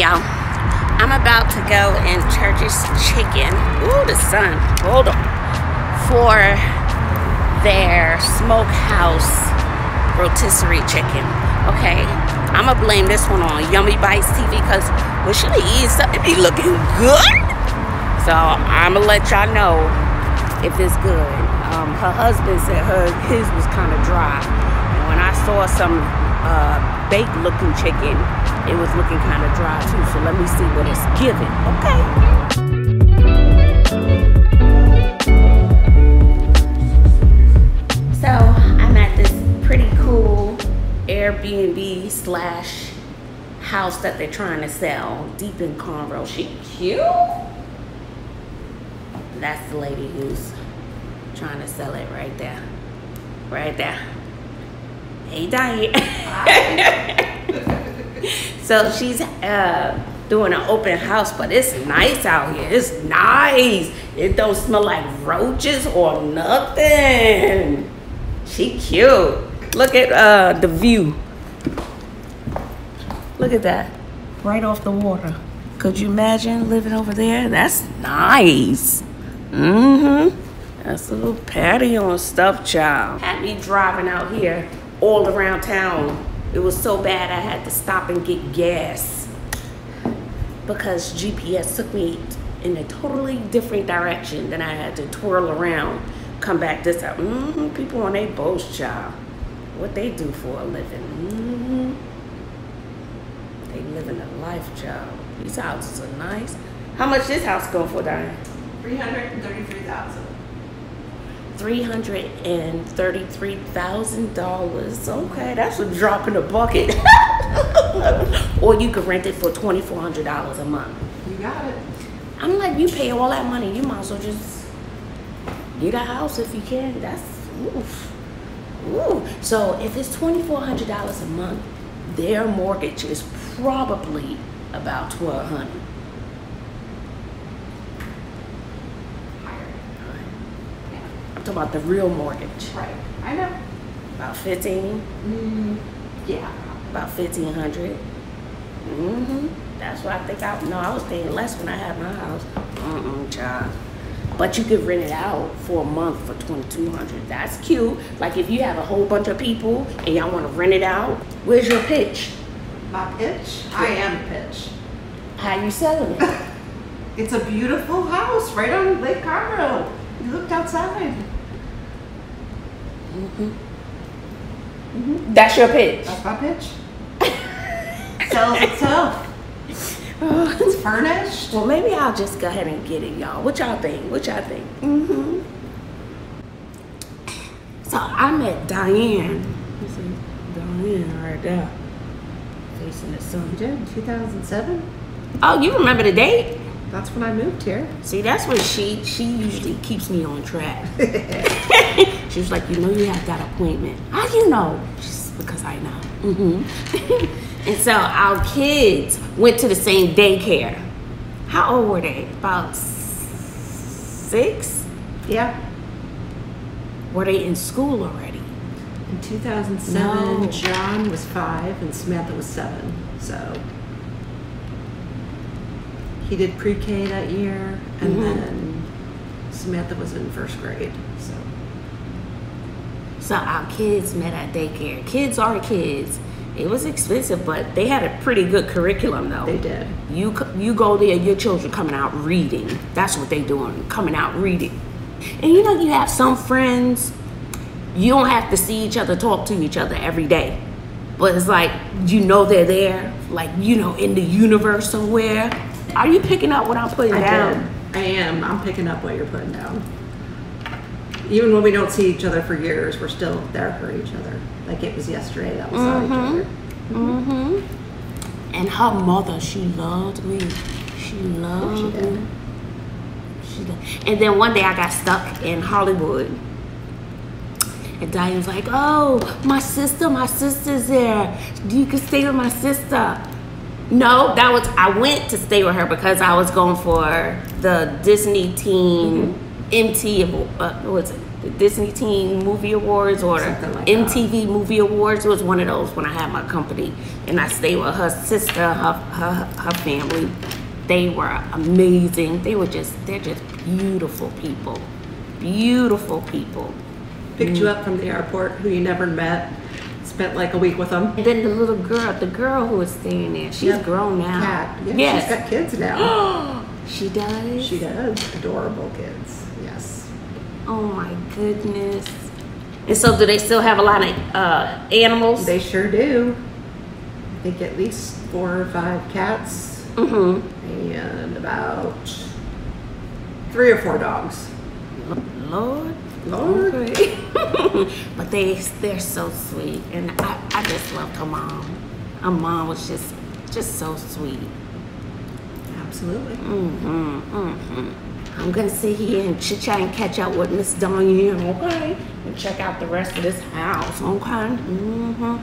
Y'all. I'm about to go in Church's Chicken. Ooh, the sun. Hold on. For their smokehouse rotisserie chicken. Okay, I'm gonna blame this one on Yummy Bites TV because when she eats something, it be looking good. So I'm gonna let y'all know if it's good. Um, her husband said her his was kind of dry, and when I saw some uh, baked looking chicken, it was looking kind of dry too. So let me see what it's giving. Okay. So I'm at this pretty cool Airbnb slash house that they're trying to sell deep in Conroe. She cute. That's the lady who's trying to sell it right there. Right there. Hey, Diane. so she's uh, doing an open house, but it's nice out here. It's nice. It don't smell like roaches or nothing. She cute. Look at uh, the view. Look at that. Right off the water. Could you imagine living over there? That's nice. Mm-hmm. That's a little patio and stuff, child. Had me driving out here all around town. It was so bad I had to stop and get gas because GPS took me in a totally different direction than I had to twirl around, come back this out. Mm -hmm, people on a boast, y'all. What they do for a living. Mm -hmm. They living a life, job. These houses are nice. How much this house going for, Diane? 333000 $333,000. Okay, that's a drop in the bucket. or you could rent it for $2,400 a month. You got it. I'm like, you pay all that money, you might as well just get a house if you can. That's, oof. Ooh. So if it's $2,400 a month, their mortgage is probably about 1200 I'm talking about the real mortgage. Right. I know. About fifteen. Mm, yeah. about fifteen hundred. Mm-hmm. That's what I think I no, I was paying less when I had my house. Mm-mm, child. But you could rent it out for a month for twenty two hundred. That's cute. Like if you have a whole bunch of people and y'all want to rent it out, where's your pitch? My pitch. I am pitch. How you selling it? It's a beautiful house right on Lake Conroe. You looked outside. That's your pitch. That's my pitch. Sells itself. It's furnished. Well, maybe I'll just go ahead and get it, y'all. What y'all think? What y'all think? Mm-hmm. So I met Diane. You see Diane right there, facing the sun. You did. 2007. Oh, you remember the date? That's when I moved here. See, that's when she she usually keeps me on track. she was like, you know, you have that appointment. How do you know? Just because I know. hmm and so our kids went to the same daycare. How old were they? About six? Yeah. Were they in school already? In 2007, No. John was five and Samantha was seven. So he did pre-K that year, and Mhm. then Samantha was in first grade. So So our kids met at daycare. Kids are kids. It was expensive, but they had a pretty good curriculum though. they did. You you go there, your children coming out reading. That's what they doing, coming out reading. And you know, you have some friends. You don't have to see each other, talk to each other every day, but it's like you know they're there, like you know, in the universe somewhere. Are you picking up what I'm putting I down? did. I am. I'm picking up what you're putting down. Even when we don't see each other for years, we're still there for each other. Like it was yesterday that we saw each other. Mm-hmm. And her mother, she loved me. She loved she me. She lo- and then one day I got stuck in Hollywood. And Diane was like, oh, my sister, my sister's there. You can stay with my sister. No, that was, I went to stay with her because I was going for the Disney Teen MT, uh, what was it? the Disney Teen Movie Awards or like MTV Movie Awards. It was one of those when I had my company, and I stayed with her sister, her her, her family. They were amazing. They were just they're just beautiful people, beautiful people. Picked you up from the airport, who you never met, spent like a week with them. And then the little girl, the girl who was staying there, she's Yep. grown now. Cat. Yeah, yes, She's got kids now. she does. she does. Adorable kids. Yes. Oh my goodness. And so, do they still have a lot of uh, animals? They sure do. I think at least four or five cats mm-hmm. and about three or four dogs. Lord. Lord. Okay. but they they're so sweet, and I, I just loved her mom. Her mom was just just so sweet. Absolutely. Mm-hmm. Mm-hmm. I'm gonna sit here and chit chat and catch up with Miss Diane, okay? And check out the rest of this house, okay? Mm-hmm.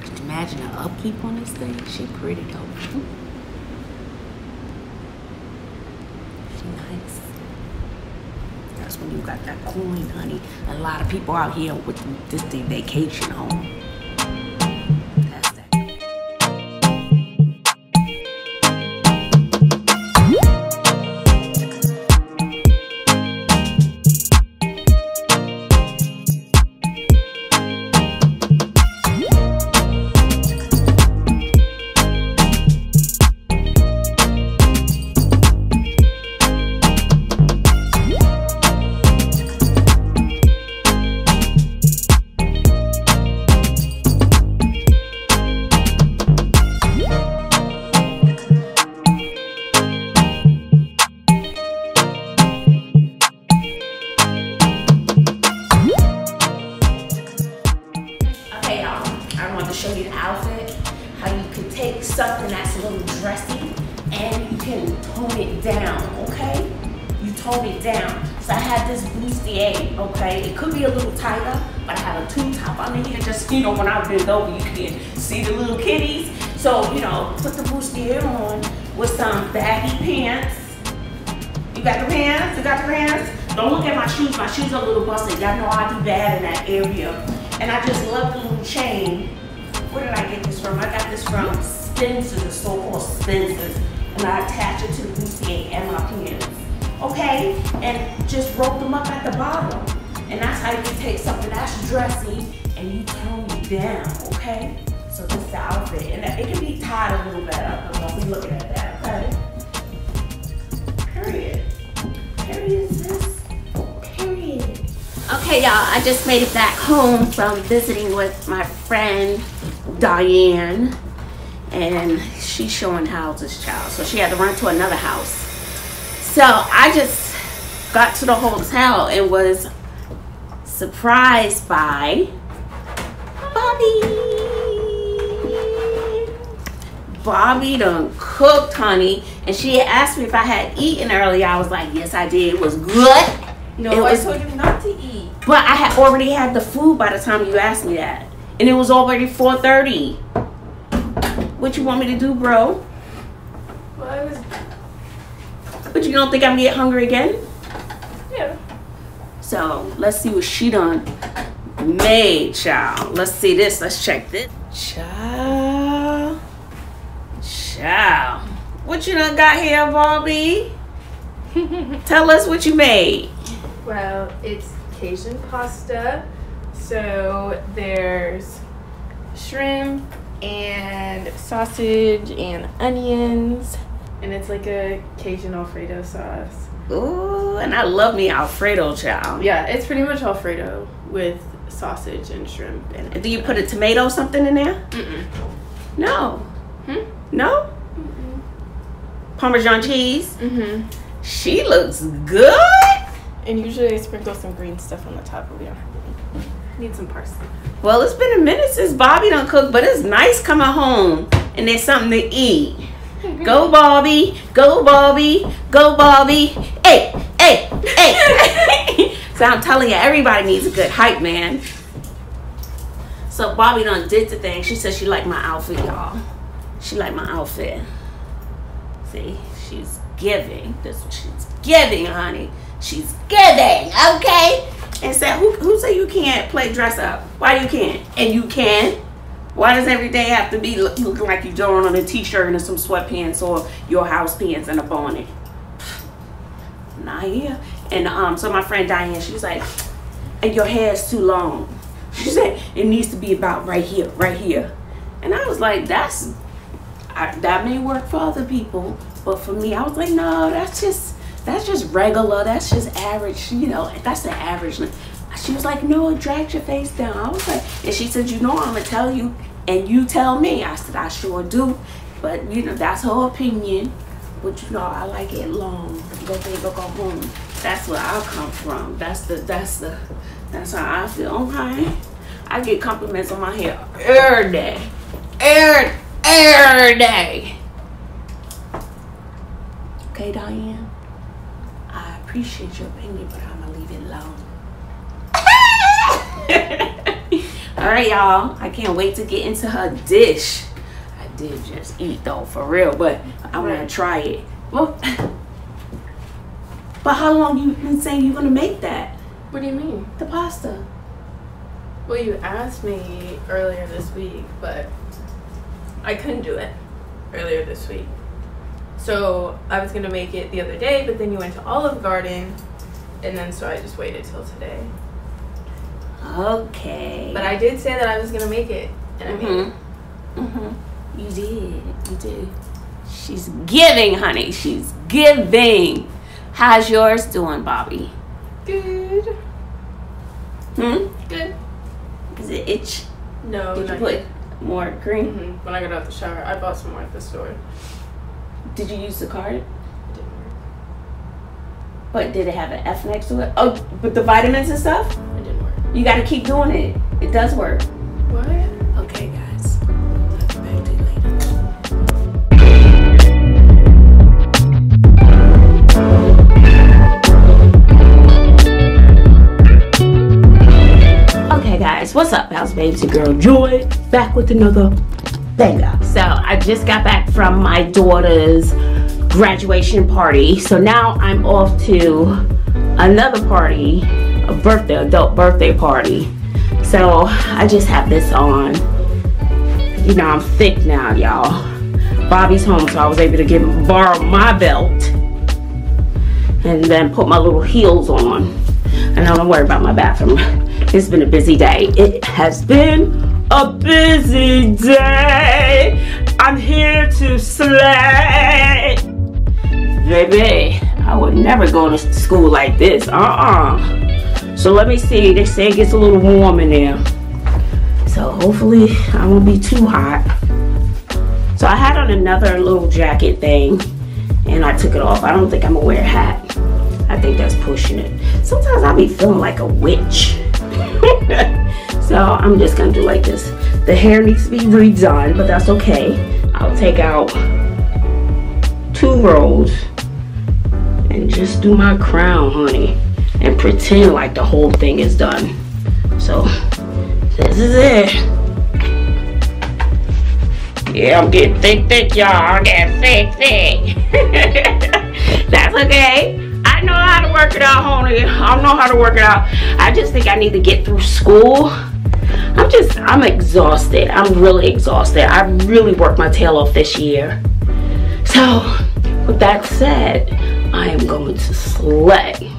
Just imagine the upkeep on this thing? She pretty dope. She nice. That's when you got that coin, honey. A lot of people out here with this the vacation home. Something that's a little dressy and you can tone it down, okay? You tone it down. So I had this bustier, okay? It could be a little tighter, but I have a tube top under here. Just, you know, when I bend over, you can see the little kitties. So, you know, put the bustier on with some baggy pants. You got the pants? You got the pants? Don't look at my shoes. My shoes are a little busted. Y'all know I do bad in that area. And I just love the little chain. Where did I get this from? I got this from Spencer's, the store called Spencer's. And I attach it to the bustier and my pants. Okay? And just roll them up at the bottom. And that's how you take something that's dressy and you tone it down, okay? So this is the outfit. And it can be tied a little better. I'm gonna be looking at that, okay? Okay, y'all, I just made it back home from visiting with my friend Diane. And she's showing houses, child. So she had to run to another house. So I just got to the hotel and was surprised by Bobby. Bobby done cooked, honey. And she asked me if I had eaten earlier. I was like, yes, I did. It was good. No, It I was- told you not to eat. But I had already had the food by the time you asked me that. And it was already 4.30. What you want me to do, bro? Well, I was, But you don't think I'm gonna get hungry again? yeah. So let's see what she done made, child. Let's see this. Let's check this. Child. Child. What you done got here, Bobby? Tell us what you made. Well, it's Cajun pasta. So there's shrimp and sausage and onions. And it's like a Cajun Alfredo sauce. Ooh, and I love me Alfredo, child. Yeah, it's pretty much Alfredo with sausage and shrimp and Do you put a tomato something in there? Mm-mm. No. Hmm? No? Parmesan cheese? Mm-hmm. She looks good. And usually I sprinkle some green stuff on the top of it. Need some parsley. Well, it's been a minute since Bobby done cooked, but it's nice coming home and there's something to eat. Go Bobby, go Bobby, go Bobby. Hey, hey, hey. so I'm telling you, everybody needs a good hype, man. So Bobby done did the thing. She said she liked my outfit, y'all. She liked my outfit. See, she's giving. This is what she's giving, honey. She's giving, okay? And said, who, who said you can't play dress up? Why you can't? And you can. Why does every day have to be look, looking like you're throwing on a t-shirt and some sweatpants or your house pants and a bonnet? Not here. And um, so my friend Diane, she's like, and your hair is too long. She said it needs to be about right here, right here. And I was like, that's I, that may work for other people, but for me, I was like, no, that's just that's just regular. That's just average. You know, that's the average. She was like, no, drag your face down. I was like, and she said, you know, I'm gonna tell you, and you tell me. I said, I sure do, but you know, that's her opinion. But you know, I like it long. Go big or go home. That's where I come from. That's the that's the that's how I feel. Okay. I get compliments on my hair every day. Every every day. Okay, Diane. I appreciate your opinion, but I'm gonna leave it alone. All right, y'all. I can't wait to get into her dish. I did just eat though, for real, but I'm gonna try it. Well, but how long you been saying you're gonna make that? What do you mean? The pasta. Well, you asked me earlier this week, but I couldn't do it earlier this week. So I was gonna make it the other day, but then you went to Olive Garden, and then so I just waited till today. Okay. But I did say that I was gonna make it, and I made it. Mm-hmm. You did. You did. She's giving, honey. She's giving. How's yours doing, Bobby? Good. Hmm? Good. Is it itch? No, Did you put yet. more cream? Mhm. When I got out of the shower, I bought some more at the store. Did you use the card? It didn't work. But did it have an F next to it? Oh, but the vitamins and stuff? It didn't work. You got to keep doing it. It does work. What? Okay, guys. Back to you later. Okay, guys, what's up, House Babes? Your girl Joy back with another banger. So, I just got back from my daughter's graduation party. So, now I'm off to another party, a birthday, adult birthday party. So, I just have this on. You know, I'm thick now, y'all. Bobby's home, so I was able to get borrow my belt and then put my little heels on. And I don't worry about my bathroom. It's been a busy day. It has been a busy day. I'm here to slay. Baby, I would never go to school like this. Uh-uh. So let me see. They say it gets a little warm in there. So hopefully I won't be too hot. So I had on another little jacket thing and I took it off. I don't think I'm gonna wear a hat. I think that's pushing it. Sometimes I be feeling like a witch. so I'm just gonna do like this. The hair needs to be redone, but that's okay. I'll take out two rows and just do my crown, honey, and pretend like the whole thing is done. So this is it. Yeah, I'm getting thick, thick, y'all. I'm getting thick, thick. That's okay. I know how to work it out, honey. I know how to work it out. I just think I need to get through school. I'm just, I'm exhausted. I'm really exhausted. I really worked my tail off this year. So, with that said, I am going to slay.